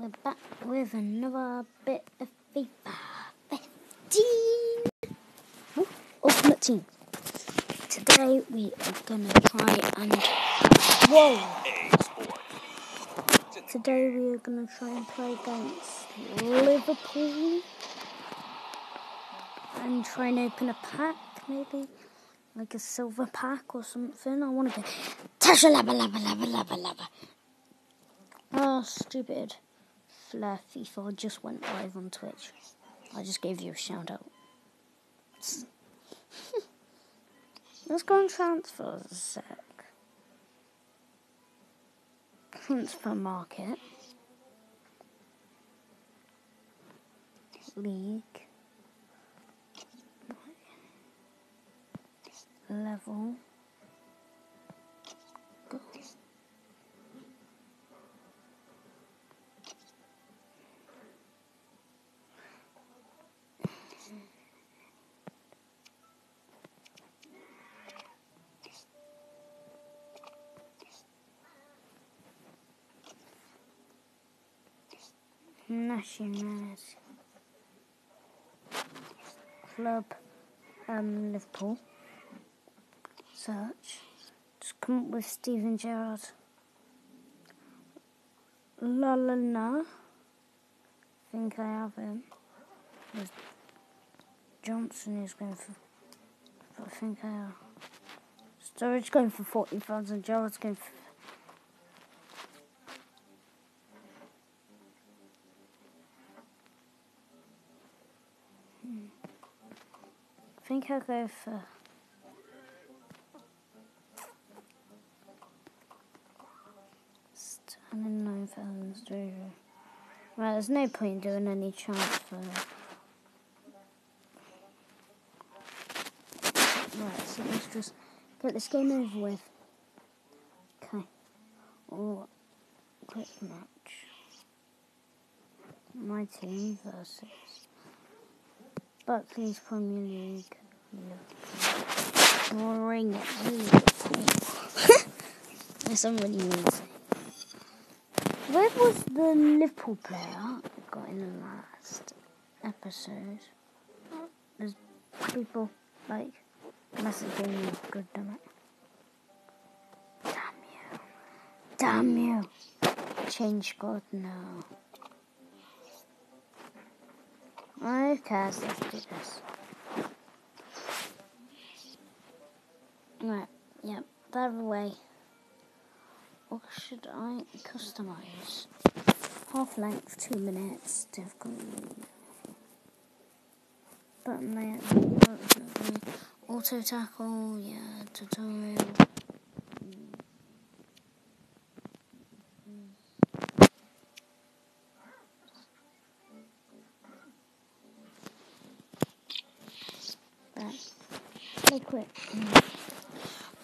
we're back with another bit of FIFA 15 Ooh, Ultimate Team. Today we are gonna try and whoa. Today we are gonna try and play against Liverpool and try and open a pack, maybe like a silver pack or something. I want to go Tasha Lava Lava Lava Lava Lava. Oh, stupid. Flair FIFA just went live on Twitch. I just gave you a shout out. Let's go on transfers a sec. Transfer market. League. Level. Nationality. Club um, Liverpool. Search. Just come up with Steven Gerrard. La la la. think I have him. There's Johnson is going for. I think I have. Sturridge going for 40,000. Gerrard's going for. For. Standing 9,000 Sturridge. Right, there's no point in doing any transfer. Right, so let's just get this game over with. Okay. Oh, quick match. My team versus Buckley's Premier League. It. There's somebody needs Where was the Liverpool player got in the last episode? There's people like game is good, damn it. Damn you. Damn you. Change God now. Okay, let's do this. Right, yep, that way, What should I customize? Half length, two minutes, difficult. Button layout, auto tackle, yeah, tutorial.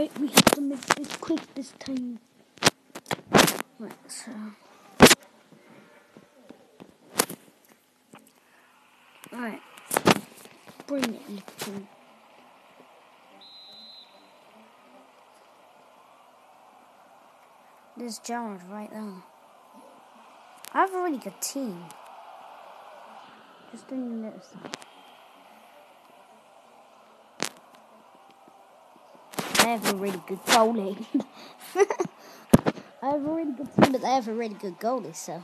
Wait, we have to make this quick this time. Right, so. Alright. Bring it, Liverpool. There's Gerrard right there. I have a really good team. Just didn't notice that. I have a really good goalie. I have a really good team, but they have a really good goalie, so.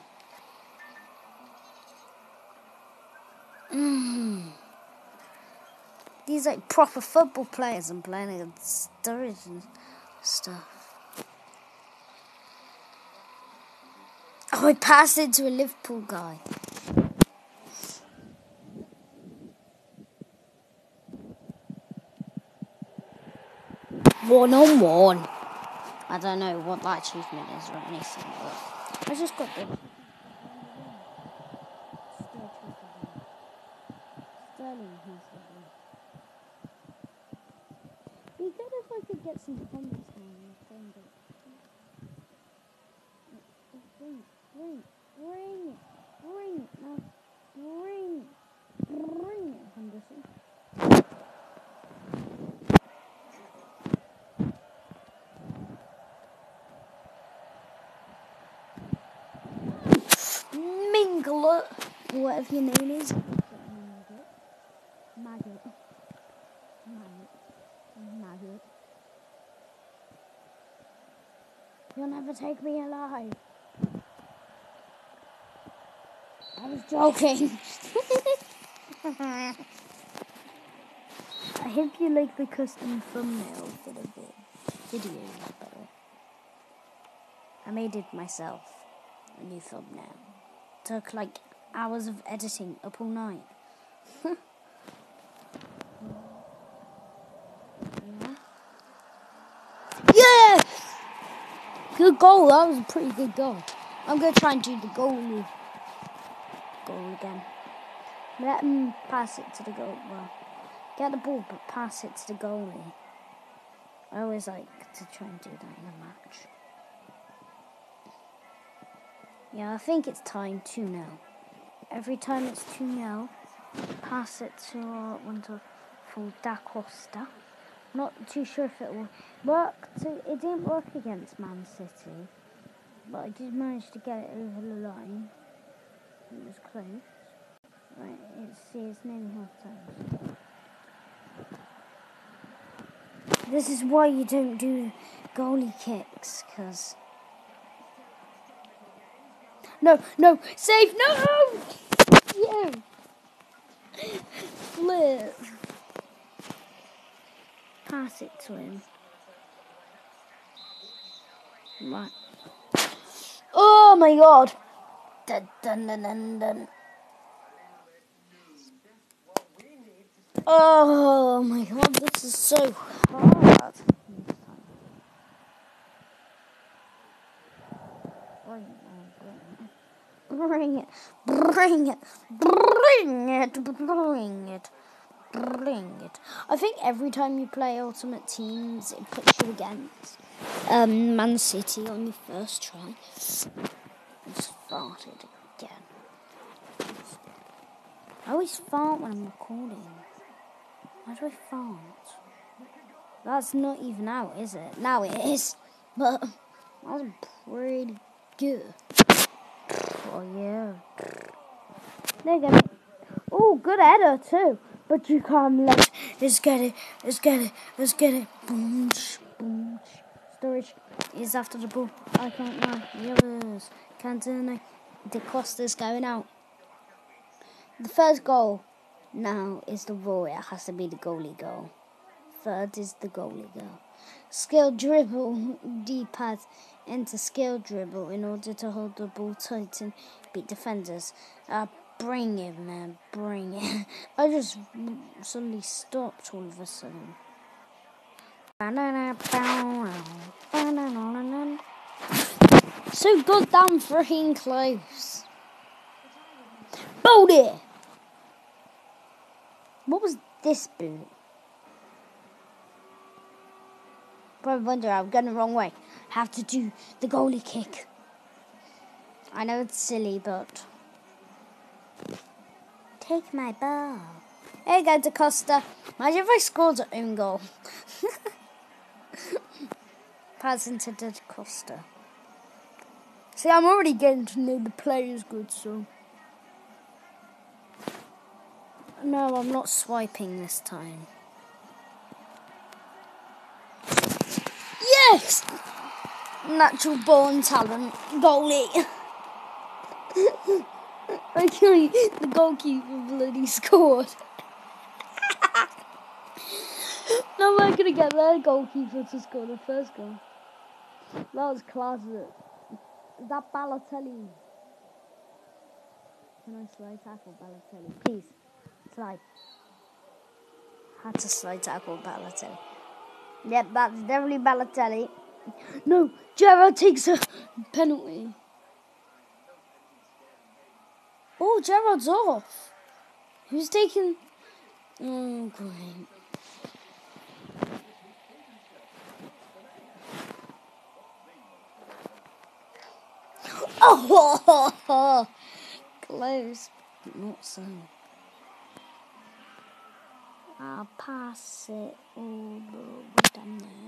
Mm. These like proper football players I'm playing against Sturridge and stuff. Oh, I passed it to a Liverpool guy. One on one. I don't know what that achievement is or anything, but I just got the. Sterling has Be good if I could get some comments. Bring, bring, bring bring now, bring, bring it, Henderson. Or whatever your name is. Maggot. You'll never take me alive. I was joking. I hope you like the custom thumbnail for the video. I made it myself, a new thumbnail. Took like hours of editing up all night. yeah! Good goal, that was a pretty good goal. I'm to try and do the goal goal again. Let him pass it to the goal. Well, get the ball, but pass it to the goalie. I always like to try and do that in a match. Yeah, I think it's time 2 0. Every time it's 2 0, pass it to uh, wonderful Da Costa. Not too sure if it will work. To, it didn't work against Man City, but I did manage to get it over the line. It was close. Right, it's, see, it's nearly half time. This is why you don't do goalie kicks, because. No, no, save, no! You! Flip. Pass it to him. Right. Oh my god! Dun, dun, dun, dun, dun. Oh my god, this is so Bring it, bring it, bring it, bring it, bring it. bring it. I think every time you play Ultimate Teams, it puts you against um, Man City on your first try. Just farted again. I always fart when I'm recording. Why do I fart? That's not even out, is it? Now it is. But that was pretty Oh, yeah. Oh, good header, too. But you can't let. Let's get it. Let's get it. Let's get it. Boom, boom. Sturridge is after the ball. I can't lie. The others can't deny. Da Costa's going out. The first goal now is the rule. It has to be the goalie goal. Third is the goalie goal. Skill dribble, D-pad, enter skill dribble in order to hold the ball tight and beat defenders. Uh, bring it, man, bring it. I just suddenly stopped all of a sudden. So goddamn freaking close. Bold What was this boot? Probably wonder I'm going the wrong way. Have to do the goalie kick. I know it's silly, but take my ball. You go, Da Costa. Imagine if I scored an own goal. Pass into Da Costa. See, I'm already getting to know the players good, so. No, I'm not swiping this time. Yes! Natural born talent. Goalie. Actually, the goalkeeper bloody scored. now we're to get their goalkeeper to score the first goal. That was class. That Balotelli? Can I slide tackle Balotelli? Please. Slide. Had to slide tackle Balotelli. Yep, that's definitely Balotelli. No, Gerrard takes a penalty. Oh, Gerrard's off. Who's taking? Oh, great. Oh, close, but not so. I'll pass it all over down there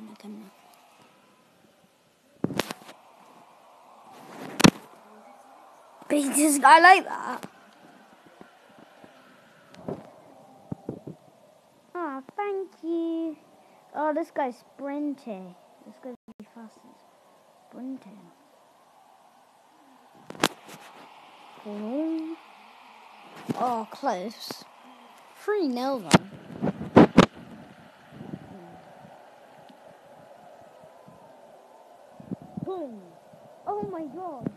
beat this guy like that. Oh, thank you. Oh, this guy's sprinting. This guy's be fast. Sprinting. Boom. Oh, close. 3 nil then. Boom. Oh my god.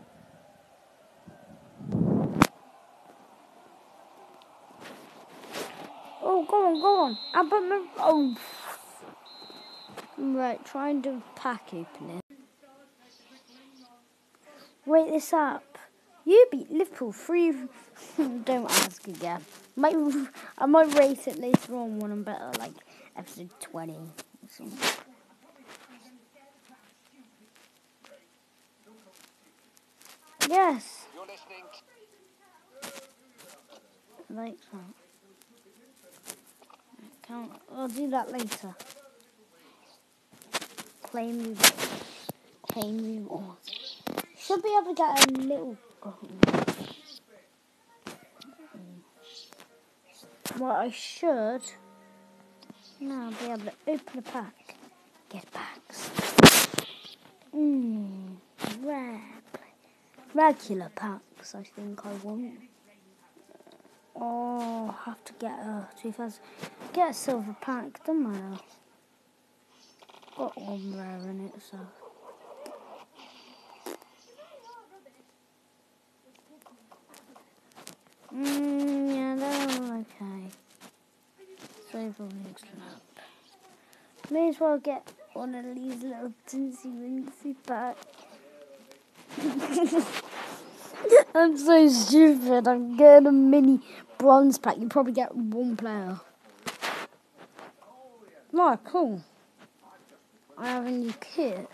Oh, go on, go on. I put my. Oh. Right, try and do pack opening. Wait this up. You beat Liverpool 3. Don't ask again. Might, I might rate it later on when I'm better, like episode 20 or something. Yes. You're listening. Like that. I'll do that later. Me. Play me more. Should be able to get a little. What I should now be able to open a pack, get packs. Mmm, rare, regular packs. I think I want. Oh, I have to get a 2000. Get a silver pack, don't I? Got one rare in it, so. Mm, yeah, they're all okay. Save all the up. May as well get one of these little tinsy wincy packs. I'm so stupid. I'm getting a mini bronze pack. You probably get one player. Oh, cool. I have a new kit.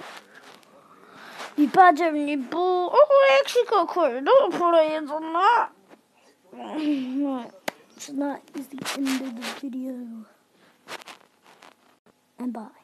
You badge a new ball. Oh, I actually got quite a lot of players on that. right. So that is the end of the video. And bye.